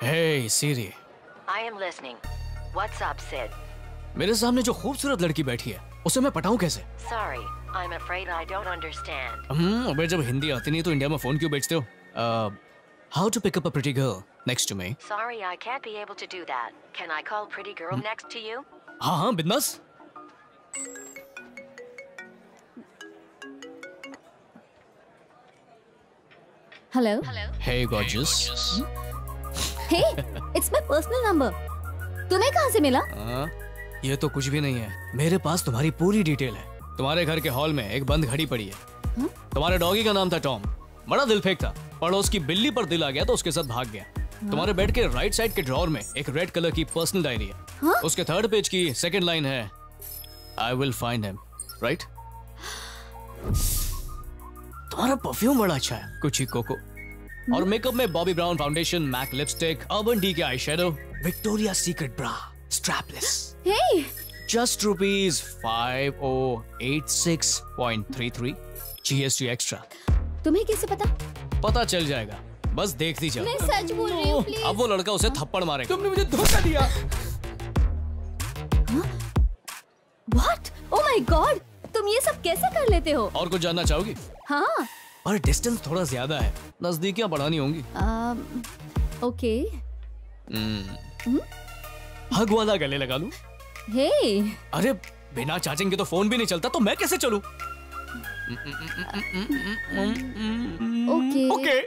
Hey Siri, I am listening. What's up, Sid? मेरे सामने जो खूबसूरत लड़की बैठी है उसे मैं पटाऊं कैसे Sorry, I'm afraid I don't understand. हम्म अबे जब हिंदी आती नहीं तो इंडिया में फ़ोन क्यों बेचते हो how to pick up a pretty girl next to me Sorry, I can't be able to do that. Can I call pretty girl next to you? हाँ हाँ बिंदास hello hey gorgeous hey it's my personal number तुम्हें कहाँ से मिला? हाँ, ये तो कुछ भी नहीं है। मेरे पास तुम्हारी पूरी डिटेल है। तुम्हारे घर के हॉल में एक बंद घड़ी पड़ी है। तुम्हारे डॉगी का नाम था टॉम। बड़ा दिल फेंक था। पड़ोस की बिल्ली पर दिल आ गया तो उसके साथ भाग गया। तुम्हारे बेड के राइट साइड के ड्रॉर में एक रेड कलर की पर्सनल डायरी है। उसके थर्ड पेज की सेकंड लाइन है I will find him right तुम्हारा परफ्यूम बड़ा अच्छा है। कुछ ही कोको और मेकअप में Bobbi Brown foundation MAC lipstick Urban Decay eye shadow Victoria Secret bra strapless hey just rupees 5086.33 GST extra. तुम्हें कैसे पता? पता चल जाएगा। बस देखती जाओ मैं सच बोल रही हूँ प्लीज़ अब वो लड़का उसे थप्पड़ मारेगा। तुमने मुझे धोखा दिया। व्हाट ओ माय गॉड तुम ये सब कैसे कर लेते हो? और कुछ जानना चाहोगी? हाँ। पर डिस्टेंस थोड़ा ज़्यादा है। नजदीकियाँ बढ़ानी होंगी। ओके हग वाला गले लगा लूँ। हे अरे बिना चार्जिंग के तो फ़ोन भी नहीं चलता तो मैं कैसे चलूँ? Okay okay?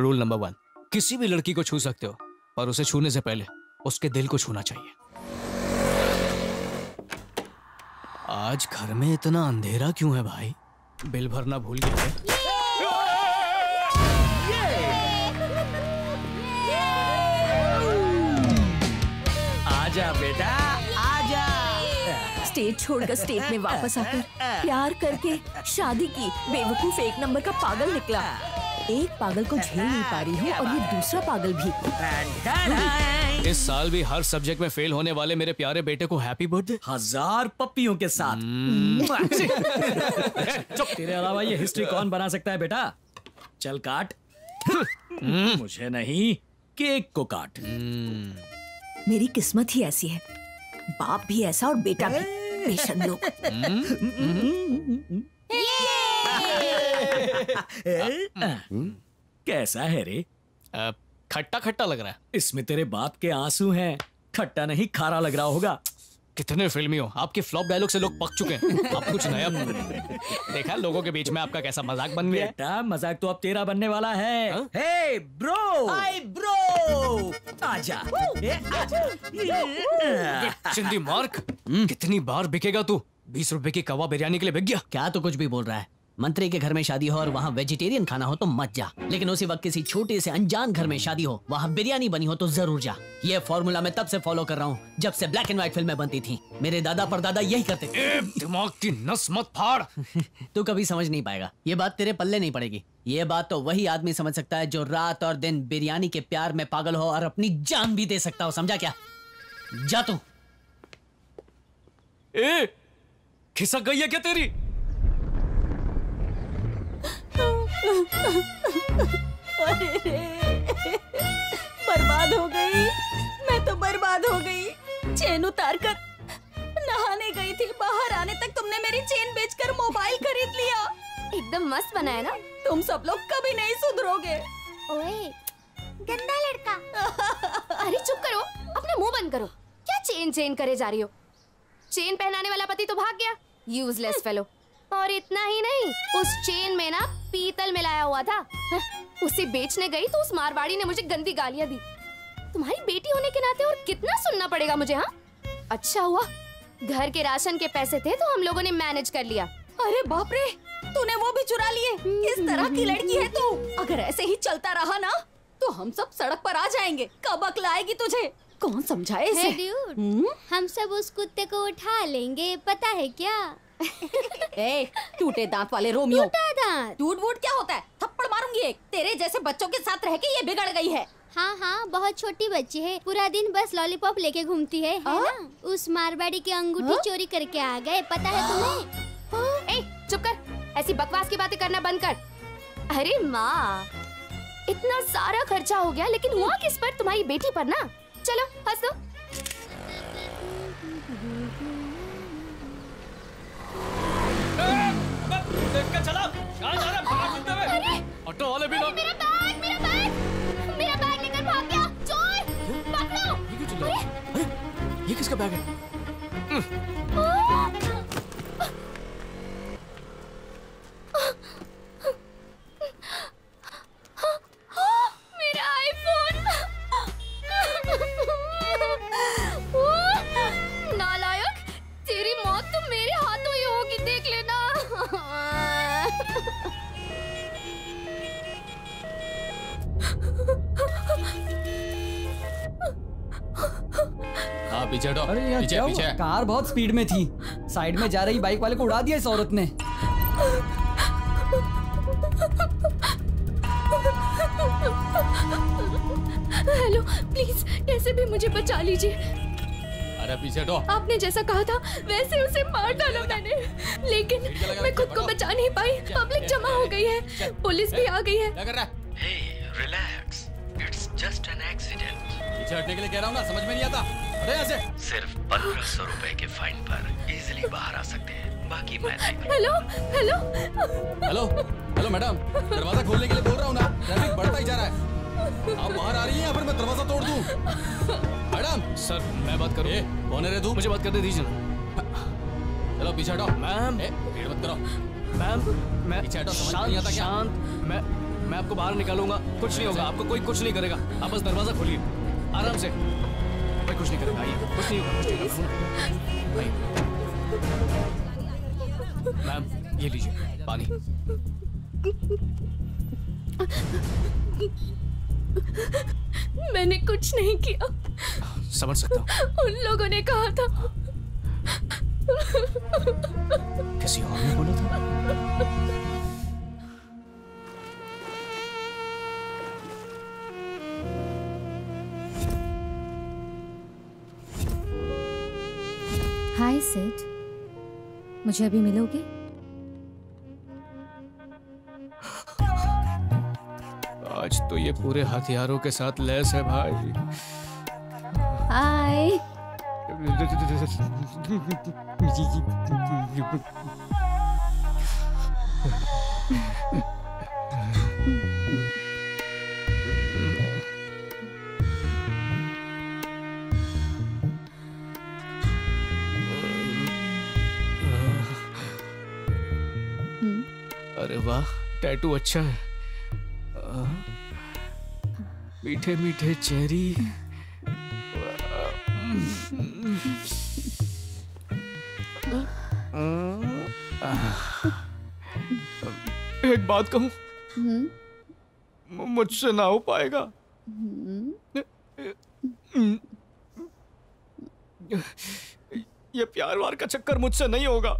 Rule number one किसी भी लड़की को छू सकते हो पर उसे छूने से पहले उसके दिल को छूना चाहिए। आज घर में इतना अंधेरा क्यों है भाई? बिल भरना भूल गया आजा बेटा, आजा। स्टेट छोड़कर स्टेट में वापस आकर प्यार करके शादी की, बेवकूफ़ एक नंबर का पागल निकला। एक पागल को झेल नहीं पा रही हूँ और ये दूसरा पागल भी। इस साल भी हर सब्जेक्ट में फेल होने वाले मेरे प्यारे बेटे को हैप्पी बर्थडे। हज़ार पप्पियों के साथ। चुप। तेरे अलावा ये हिस्ट्री कौन बना सकता है बेटा? चल काट। मुझे नहीं केक को काट। मेरी किस्मत ही ऐसी है। बाप भी ऐसा और बेटा भी। लोग। कैसा है रे? खट्टा खट्टा लग रहा है। इसमें तेरे बाप के आँसू हैं। खट्टा नहीं खारा लग रहा होगा। कितने फिल्मी हो। आपके फ्लॉप डायलॉग से लोग पक चुके हैं। अब कुछ नया देखा लोगों के बीच में आपका कैसा मज़ाक बन गया बेटा मज़ाक तो अब तेरा बनने वाला है। हाँ? Hey bro! Hi bro! आजा। ए, आजा। चिंदी मार्क कितनी बार बिकेगा तू? बीस रुपए की कवा बिरयानी के लिए बिक गया। क्या तो कुछ भी बोल रहा है? मंत्री के घर में शादी हो और वहाँ वेजिटेरियन खाना हो तो मत जा। लेकिन उसी वक्त किसी छोटे से अनजान घर में शादी हो वहाँ बिरयानी बनी हो तो ज़रूर जा। ये फॉर्मूला मैं तब से फॉलो कर रहा हूँ जब से ब्लैक एंड व्हाइट फ़िल्में बनती थी। मेरे दादा परदादा यही करते थे। दिमाग की नस मत फाड़। तू कभी समझ नहीं पाएगा। ये बात तेरे पल्ले नहीं पड़ेगी। ये बात तो वही आदमी समझ सकता है जो रात और दिन बिरयानी के प्यार में पागल हो और अपनी जान भी दे सकता हो। समझा क्या? जा तू। खिसक गई है क्या तेरी? अरे रे बर्बाद हो गई। मैं तो बर्बाद हो गई। चेन उतार कर। नहाने गई थी बाहर आने तक तुमने मेरी चेन बेचकर मोबाइल खरीद लिया। एकदम मस्त बनाया ना। तुम सब लोग कभी नहीं सुधरोगे। ओए गंदा लड़का। अरे चुप करो। अपना मुँह बंद करो। क्या चेन चेन करे जा रही हो? चेन पहनाने वाला पति तो भाग गया। यूजलेस फेलो और इतना ही नहीं उस चेन में ना पीतल मिलाया हुआ था। उसे बेचने गई तो उस मारवाड़ी ने मुझे गंदी गालियाँ दी। तुम्हारी बेटी होने के नाते और कितना सुनना पड़ेगा मुझे हाँ? अच्छा हुआ। घर के राशन के पैसे थे तो हम लोगों ने मैनेज कर लिया। अरे बाप रे तूने वो भी चुरा लिए। किस तरह की लड़की है तू। अगर ऐसे ही चलता रहा ना तो हम सब सड़क पर आ जाएँगे। कब अकल आएगी तुझे? कौन समझाए इसे? हम्म? हम सब उस कुत्ते को उठा लेंगे पता है क्या? ए टूटे दांत वाले रोमियो। दांत टूट वूट क्या होता है? थप्पड़ मारूँगी एक। तेरे जैसे बच्चों के साथ रह के ये बिगड़ गई है। हाँ हाँ बहुत छोटी बच्ची है। पूरा दिन बस लॉलीपॉप लेके घूमती है है ना? उस मारवाड़ी की अंगूठी चोरी करके आ गए। पता है तुम्हें? ए चुप कर। ऐसी बकवास की बातें करना बंद कर। अरे माँ इतना सारा खर्चा हो गया लेकिन हुआ किस पर? तुम्हारी बेटी पर ना? चलो हंस दो। देख के चला। कहाँ जा रहा है? भागा घूमते हुए ऑटो वाले भी लोग। मेरा बैग मेरा बैग। मेरा बैग लेकर भाग गया। चोर पकड़ो। ये क्यों चिल्ला रहा है? ये किसका बैग है? पीछे हटो अरे यार पीछे क्या पीछे। कार बहुत स्पीड में थी। साइड में जा रही बाइक वाले को उड़ा दिया इस औरत ने। हेलो प्लीज़ कैसे भी मुझे बचा लीजिए। अरे पीछे हटो। आपने जैसा कहा था वैसे उसे मार डाला मैंने। लेकिन मैं खुद को बचा नहीं पाई। पब्लिक जमा हो गई है। पुलिस भी आ गई है। क्या कर रहा है? Relax. It's just an accident. पीछे हटने के लिए कह रहा हूँ ना समझ में नहीं आता। अरे सिर्फ़ पंद्रह सौ रूपए के फाइन पर इजीली बाहर आ सकते हैं। बाकी मैं hello hello. Hello hello madam दरवाज़ा खोलने के लिए बोल रहा हूँ ना। ट्रैफ़िक बढ़ता ही जा रहा है। आप बाहर आ रही हैं या फिर मैं दरवाज़ा तोड़ दूँ? मैडम। सर मैं बात करूँ? कौन है रे तू? मुझे बात करने दीजिए ना। चलो पीछे हटो। मैम। भीड़ मत करो। मैम मैं पीछे हटो समझ नहीं आता क्या? शांत। मैं मैं आपको बाहर निकालूँगा। कुछ नहीं होगा आपको कोई कुछ नहीं करेगा। आप बस दरवाज़ा खोलिए। आराम से। कोई कुछ नहीं करेगा आइए कुछ नहीं होगा कुछ नहीं होगा आइए। मैम ये लीजिए पानी मैंने कुछ नहीं किया। समझ सकता हूँ। उन लोगों ने कहा था। किसी और ने बोला था? सिड मुझे अभी मिलोगे? आज तो ये पूरे हथियारों के साथ लैस है भाई। हाय। अरे वाह टैटू अच्छा है। मीठे मीठे चेरी। एक बात कहूँ? मुझसे ना हो पाएगा। ये प्यार वार का चक्कर मुझसे नहीं होगा।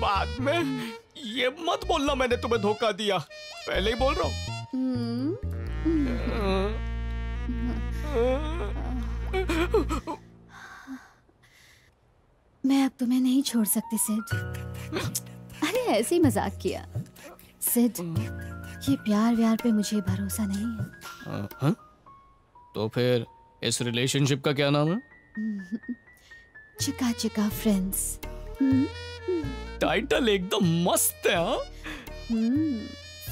बाद में ये मत बोलना मैंने तुम्हें धोखा दिया। पहले ही बोल रहा हूँ। मैं अब तुम्हें नहीं छोड़ सकती सिड। अरे ऐसे ही मज़ाक किया। सिड ये प्यार व्यार पे मुझे भरोसा नहीं है। हाँ? तो फिर इस रिलेशनशिप का क्या नाम है? चिका चिका फ्रेंड्स टाइटल एकदम मस्त है हाँ?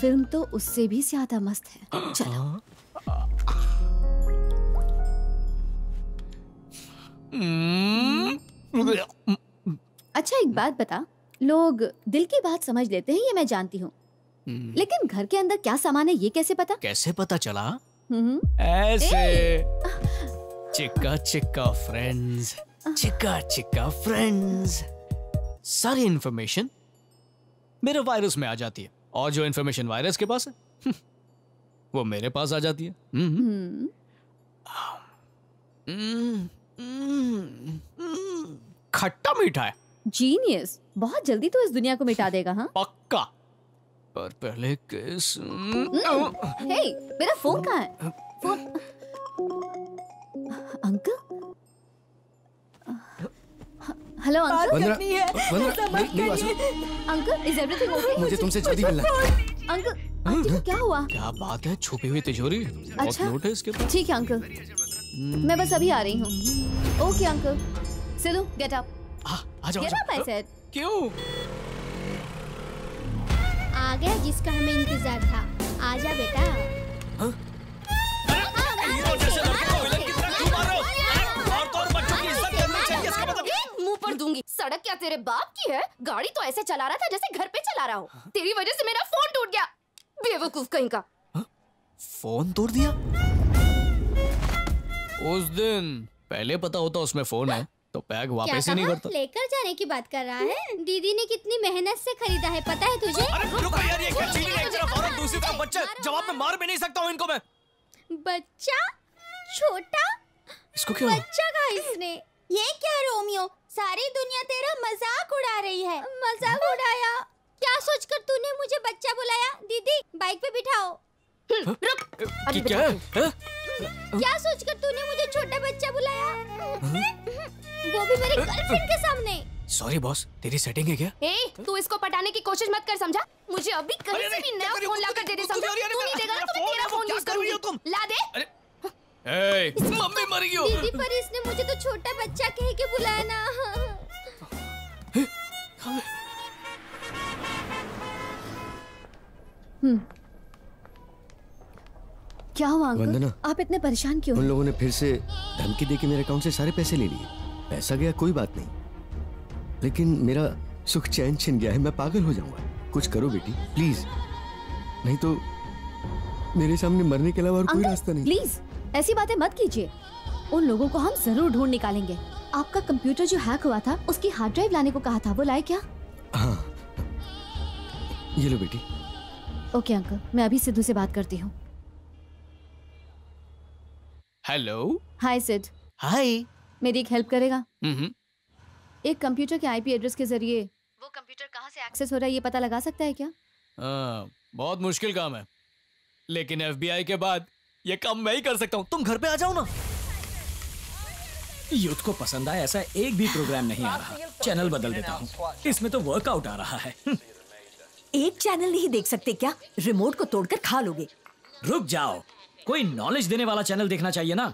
फ़िल्म तो उससे भी ज़्यादा मस्त है। चलो। अच्छा एक बात बता। लोग दिल की बात समझ लेते हैं ये मैं जानती हूँ। लेकिन घर के अंदर क्या सामान है ये कैसे पता? कैसे पता चला? हम्म, ऐसे। चिक्का चिक्का फ्रेंड्स चिक्का चिक्का फ्रेंड्स सारी इंफॉर्मेशन मेरे वायरस में आ जाती है। और जो इंफॉर्मेशन वायरस के पास है वो मेरे पास आ जाती है। हम्म, हम्म, हम्म, हम्म, हम्म, खट्टा मीठा है। जीनियस बहुत जल्दी तो इस दुनिया को मिटा देगा हाँ? पक्का। पर पहले किस हे मेरा फ़ोन कहाँ है? Phone uncle hello uncle Vandana, करनी है वंदना, ऐसा मत नहीं- नहीं, वासु। करिए। अंकल इज़ एवरीथिंग ओके मुझे तुमसे जल्दी मिलना अंकल आंटी क्या हुआ? क्या बात है? छुपी हुई तिजोरी। अच्छा। नोट है इसके पास। ठीक है अंकल। मैं बस अभी आ रही हूँ। Okay uncle. Silu get up आ जाओ गेट अप आई सेड क्यों? आ गया जिसका हमें इंतज़ार था। आजा बेटा। मुँह सड़क क्या तेरे बाप की है? गाड़ी तो ऐसे चला रहा था जैसे घर पे चला रहा हो। तेरी वजह से मेरा फ़ोन टूट गया। बेवकूफ़ कहीं का। फ़ोन तोड़ दिया? उस दिन पहले पता होता उसमें फ़ोन है तो बैग वापस ही नहीं करता। लेकर जाने की बात कर रहा है? दीदी ने कितनी मेहनत से खरीदा है पता है तुझे? रुको यार ये क्या चीटिंग है एक तरफ़ औरत दूसरी तरफ़ बच्चा जवाब में मार। भी नहीं सकता हूँ इनको मैं। बच्चा? छोटा? इसको क्या बच्चा का इसने? ये क्या रोमियो? सारी दुनिया तेरा मज़ाक उड़ा रही है। मज़ाक उड़ाया? क्या सोचकर तूने मुझे बच्चा बुलाया? दीदी बाइक पे बिठाओ। कि क्या? है। क्या सोचकर तूने मुझे छोटा बच्चा बुलाया? वो भी मेरे गर्लफ्रेंड के सामने। सॉरी बॉस तेरी सेटिंग है क्या? ए तू इसको पटाने की कोशिश मत कर समझा? मुझे अभी कहीं से भी नया फ़ोन लाकर दे दे समझा? तू नहीं देगा ना तो मैं तेरा फ़ोन यूज़ करूँगी। ला दे। मम्मी मर गई दीदी पर इसने मुझे तो छोटा बच्चा कह के बुलाया ना। हम्म। क्या हुआ अंकल? वंदना। आप इतने परेशान क्यों उन लोगों ने फिर से धमकी देके मेरे अकाउंट से सारे पैसे ले लिए। पैसा गया कोई बात नहीं। लेकिन मेरा सुख चैन छिन गया है मैं पागल हो जाऊँगा। कुछ करो बेटी प्लीज़ नहीं तो मेरे सामने मरने के अलावा और कोई रास्ता नहीं। प्लीज़ ऐसी बातें मत कीजिए। उन लोगों को हम ज़रूर ढूंढ निकालेंगे। आपका कंप्यूटर जो हैक हुआ था उसकी हार्ड ड्राइव लाने को कहा था वो लाए क्या? हाँ। ये लो बेटी। ओके अंकल मैं अभी सिद्धू से बात करती हूँ। हेलो। Hi Sid hi. मेरी एक हेल्प करेगा? हम्म एक कंप्यूटर के आईपी एड्रेस के ज़रिए। वो कंप्यूटर कहाँ से एक्सेस हो रहा है ये पता लगा सकता है क्या? हाँ, बहुत मुश्किल काम है। लेकिन एफबीआई के बाद ये काम मैं ही कर सकता हूँ। तुम घर पे आ जाओ ना। यूथ को पसंद आया ऐसा एक भी प्रोग्राम नहीं आ रहा। चैनल बदल देता हूँ। इसमें तो वर्कआउट आ रहा है। एक चैनल नहीं देख सकते क्या? रिमोट को तोड़कर खा लोगे। रुक जाओ। कोई नॉलेज देने वाला चैनल देखना चाहिए ना।